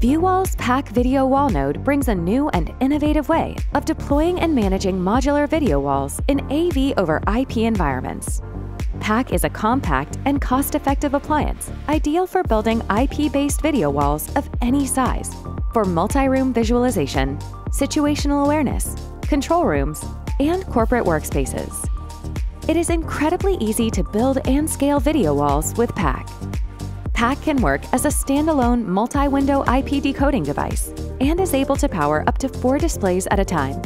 VuWall's PAK Video Wall Node brings a new and innovative way of deploying and managing modular video walls in AV over IP environments. PAK is a compact and cost-effective appliance ideal for building IP-based video walls of any size for multi-room visualization, situational awareness, control rooms, and corporate workspaces. It is incredibly easy to build and scale video walls with PAK. PAK can work as a standalone multi-window IP decoding device and is able to power up to four displays at a time.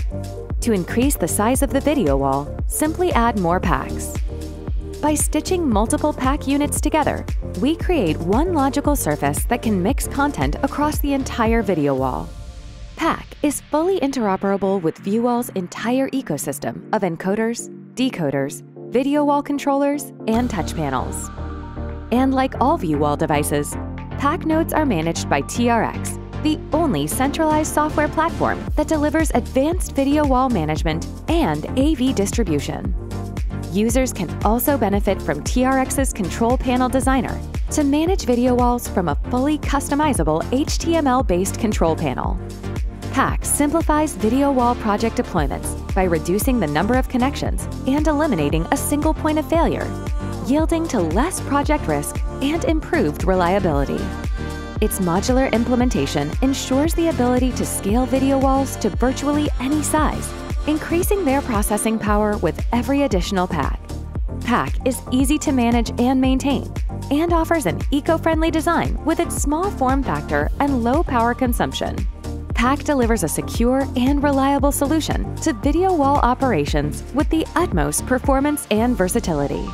To increase the size of the video wall, simply add more PAKs. By stitching multiple PAK units together, we create one logical surface that can mix content across the entire video wall. PAK is fully interoperable with VuWall's entire ecosystem of encoders, decoders, video wall controllers, and touch panels. And like all VuWall devices, PAK nodes are managed by TRx, the only centralized software platform that delivers advanced video wall management and AV distribution. Users can also benefit from TRx's Control Panel Designer to manage video walls from a fully customizable HTML-based control panel. PAK simplifies video wall project deployments by reducing the number of connections and eliminating a single point of failure, yielding to less project risk and improved reliability. Its modular implementation ensures the ability to scale video walls to virtually any size increasing their processing power with every additional PAK. PAK is easy to manage and maintain, and offers an eco-friendly design with its small form factor and low power consumption. PAK delivers a secure and reliable solution to video wall operations with the utmost performance and versatility.